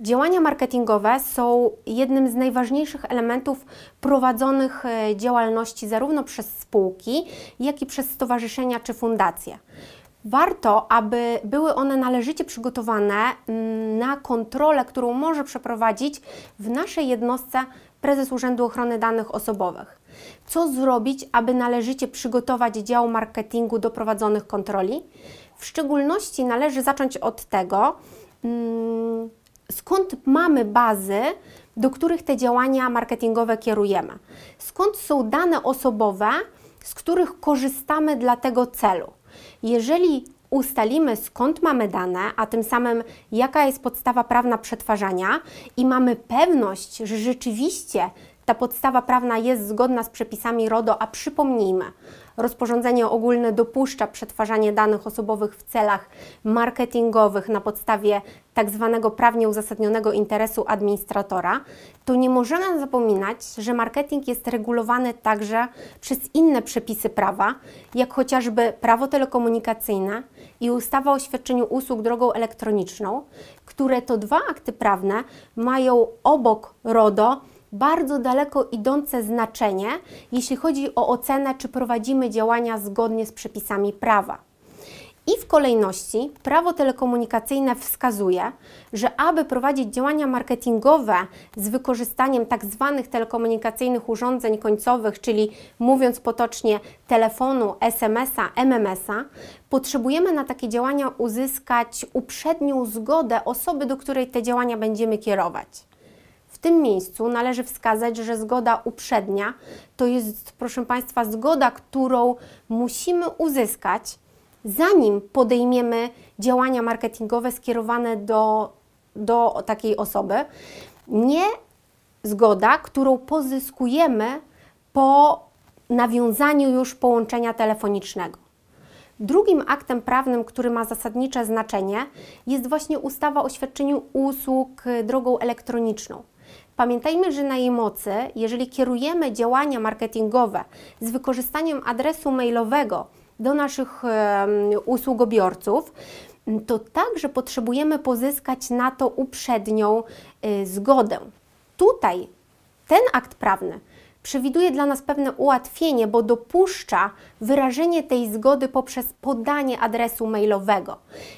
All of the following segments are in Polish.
Działania marketingowe są jednym z najważniejszych elementów prowadzonych e, działalności zarówno przez spółki, jak i przez stowarzyszenia czy fundacje. Warto, aby były one należycie przygotowane na kontrolę, którą może przeprowadzić w naszej jednostce prezes Urzędu Ochrony Danych Osobowych. Co zrobić, aby należycie przygotować dział marketingu do prowadzonych kontroli? W szczególności należy zacząć od tego, skąd mamy bazy, do których te działania marketingowe kierujemy. Skąd są dane osobowe, z których korzystamy dla tego celu. Jeżeli ustalimy skąd mamy dane, a tym samym jaka jest podstawa prawna przetwarzania i mamy pewność, że rzeczywiście ta podstawa prawna jest zgodna z przepisami RODO, a przypomnijmy, rozporządzenie ogólne dopuszcza przetwarzanie danych osobowych w celach marketingowych na podstawie tak zwanego prawnie uzasadnionego interesu administratora, to nie możemy zapominać, że marketing jest regulowany także przez inne przepisy prawa, jak chociażby prawo telekomunikacyjne i ustawa o świadczeniu usług drogą elektroniczną, które to dwa akty prawne mają obok RODO bardzo daleko idące znaczenie, jeśli chodzi o ocenę, czy prowadzimy działania zgodnie z przepisami prawa. I w kolejności prawo telekomunikacyjne wskazuje, że aby prowadzić działania marketingowe z wykorzystaniem tak zwanych telekomunikacyjnych urządzeń końcowych, czyli mówiąc potocznie telefonu, SMS-a, MMS-a, potrzebujemy na takie działania uzyskać uprzednią zgodę osoby, do której te działania będziemy kierować. Tym miejscu należy wskazać, że zgoda uprzednia to jest, proszę Państwa, zgoda, którą musimy uzyskać, zanim podejmiemy działania marketingowe skierowane do, do takiej osoby. Nie zgoda, którą pozyskujemy po nawiązaniu już połączenia telefonicznego. Drugim aktem prawnym, który ma zasadnicze znaczenie, jest właśnie ustawa o świadczeniu usług drogą elektroniczną. Pamiętajmy, że na jej mocy, jeżeli kierujemy działania marketingowe z wykorzystaniem adresu mailowego do naszych usługobiorców, to także potrzebujemy pozyskać na to uprzednią y, zgodę. Tutaj ten akt prawny przewiduje dla nas pewne ułatwienie, bo dopuszcza wyrażenie tej zgody poprzez podanie adresu mailowego.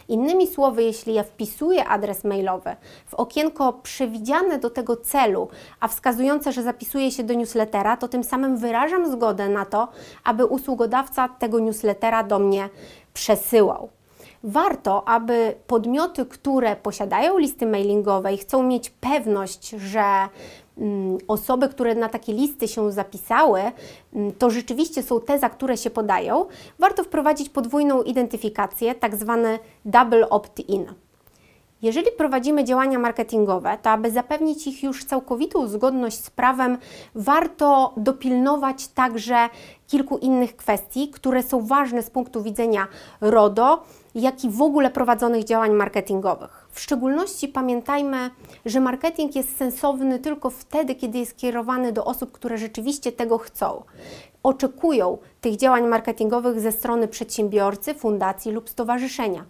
Innymi słowy, jeśli ja wpisuję adres mailowy w okienko przewidziane do tego celu, a wskazujące, że zapisuję się do newslettera, to tym samym wyrażam zgodę na to, aby usługodawca tego newslettera do mnie przesyłał warto, aby podmioty, które posiadają listy mailingowe i chcą mieć pewność, że Mm, osoby, które na takie listy się zapisały, mm, to rzeczywiście są te, za które się podają, warto wprowadzić podwójną identyfikację, tak zwany double opt-in. Jeżeli prowadzimy działania marketingowe, to aby zapewnić ich już całkowitą zgodność z prawem, warto dopilnować także kilku innych kwestii, które są ważne z punktu widzenia RODO, jak i w ogóle prowadzonych działań marketingowych. W szczególności pamiętajmy, że marketing jest sensowny tylko wtedy, kiedy jest kierowany do osób, które rzeczywiście tego chcą. Oczekują tych działań marketingowych ze strony przedsiębiorcy, fundacji lub stowarzyszenia.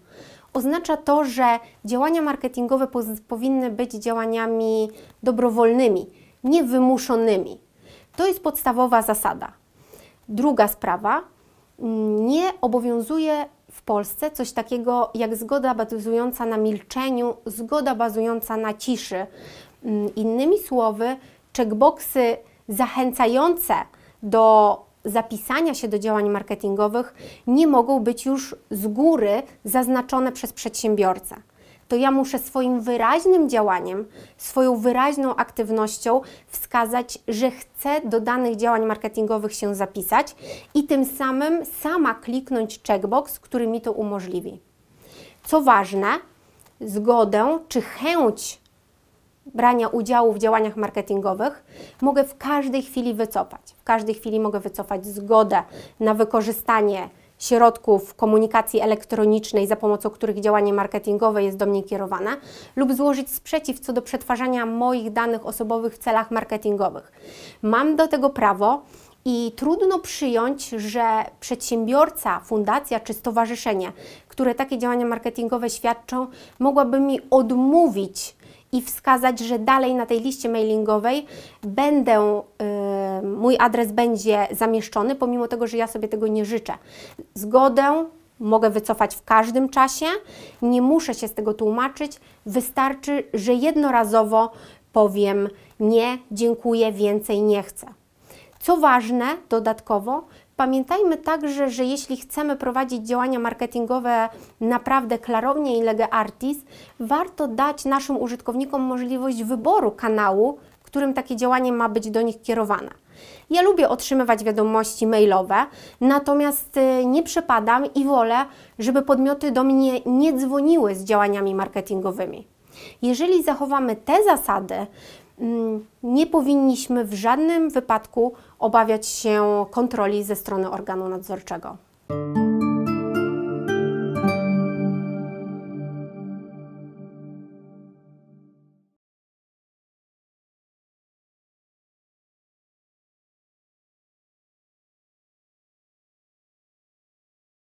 Oznacza to, że działania marketingowe powinny być działaniami dobrowolnymi, niewymuszonymi. To jest podstawowa zasada. Druga sprawa, nie obowiązuje w Polsce coś takiego jak zgoda bazująca na milczeniu, zgoda bazująca na ciszy. Mm, innymi słowy, checkboxy zachęcające do zapisania się do działań marketingowych nie mogą być już z góry zaznaczone przez przedsiębiorcę to ja muszę swoim wyraźnym działaniem, swoją wyraźną aktywnością wskazać, że chcę do danych działań marketingowych się zapisać i tym samym sama kliknąć checkbox, który mi to umożliwi. Co ważne, zgodę czy chęć brania udziału w działaniach marketingowych mogę w każdej chwili wycofać. W każdej chwili mogę wycofać zgodę na wykorzystanie środków komunikacji elektronicznej, za pomocą których działanie marketingowe jest do mnie kierowane, lub złożyć sprzeciw co do przetwarzania moich danych osobowych w celach marketingowych. Mam do tego prawo i trudno przyjąć, że przedsiębiorca, fundacja czy stowarzyszenie, które takie działania marketingowe świadczą, mogłaby mi odmówić i wskazać, że dalej na tej liście mailingowej będę, y, mój adres będzie zamieszczony, pomimo tego, że ja sobie tego nie życzę. Zgodę mogę wycofać w każdym czasie, nie muszę się z tego tłumaczyć, wystarczy, że jednorazowo powiem nie, dziękuję, więcej nie chcę. Co ważne, dodatkowo, pamiętajmy także, że jeśli chcemy prowadzić działania marketingowe naprawdę klarownie i lege artis, warto dać naszym użytkownikom możliwość wyboru kanału, którym takie działanie ma być do nich kierowane. Ja lubię otrzymywać wiadomości mailowe, natomiast y, nie przepadam i wolę, żeby podmioty do mnie nie dzwoniły z działaniami marketingowymi. Jeżeli zachowamy te zasady, nie powinniśmy w żadnym wypadku obawiać się kontroli ze strony organu nadzorczego.